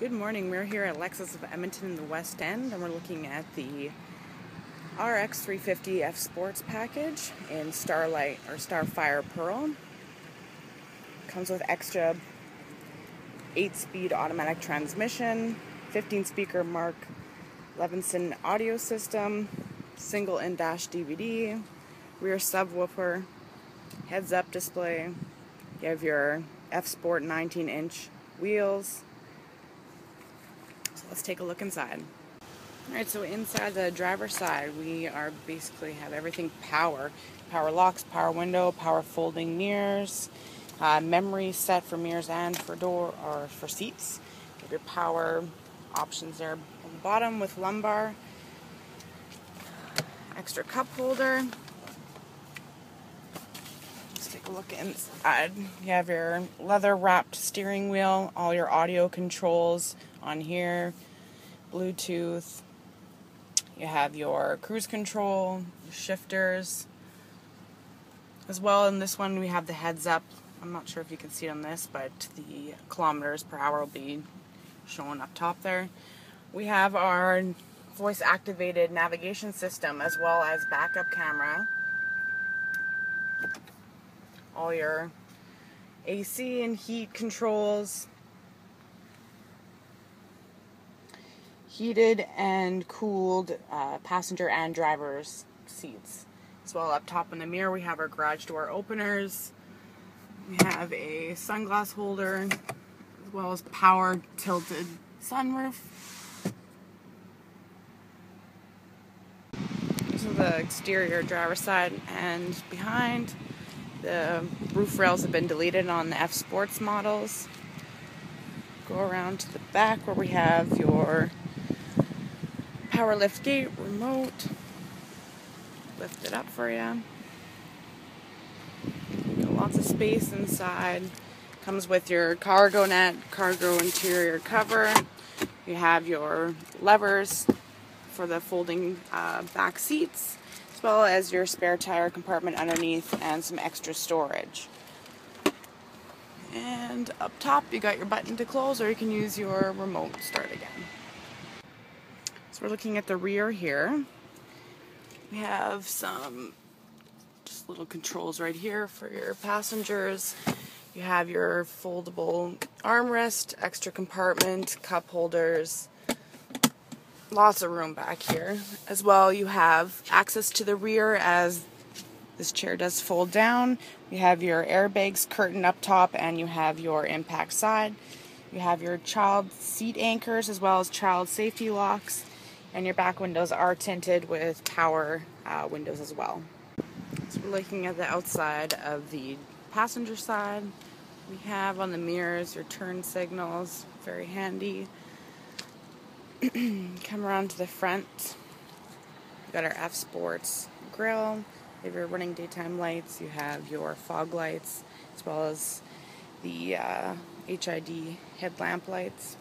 Good morning. We're here at Lexus of Edmonton in the West End, and we're looking at the RX 350 F Sports package in Starlight or Starfire Pearl. Comes with extra 8-speed automatic transmission, 15-speaker Mark Levinson audio system, single in-dash DVD, rear subwoofer, heads-up display. You have your F Sport 19-inch wheels so let's take a look inside. Alright, so inside the driver's side, we are basically have everything power. Power locks, power window, power folding mirrors, uh, memory set for mirrors and for door or for seats. Have your power options there on the bottom with lumbar. Extra cup holder. Look inside. You have your leather wrapped steering wheel, all your audio controls, on here, Bluetooth. You have your cruise control, shifters. As well in this one we have the heads up. I'm not sure if you can see it on this, but the kilometers per hour will be shown up top there. We have our voice activated navigation system as well as backup camera. All your AC and heat controls, heated and cooled uh, passenger and driver's seats. As well, up top in the mirror, we have our garage door openers. We have a sunglass holder, as well as power tilted sunroof. This is the exterior driver's side, and behind, the roof rails have been deleted on the F Sports models. Go around to the back where we have your power lift gate remote. Lift it up for you. Got lots of space inside. Comes with your cargo net, cargo interior cover. You have your levers for the folding uh, back seats, well as your spare tire compartment underneath and some extra storage. And up top, you got your button to close, or you can use your remote start again. So we're looking at the rear here. We have some just little controls right here for your passengers. You have your foldable armrest, extra compartment, cup holders, lots of room back here. As well, you have access to the rear as this chair does fold down. You have your airbags curtain up top and you have your impact side. You have your child seat anchors as well as child safety locks and your back windows are tinted with power uh, windows as well. So we're looking at the outside of the passenger side. We have on the mirrors your turn signals, very handy. Come around to the front. We got our F Sports grill. If You have your running daytime lights. You have your fog lights, as well as the uh, HID headlamp lights.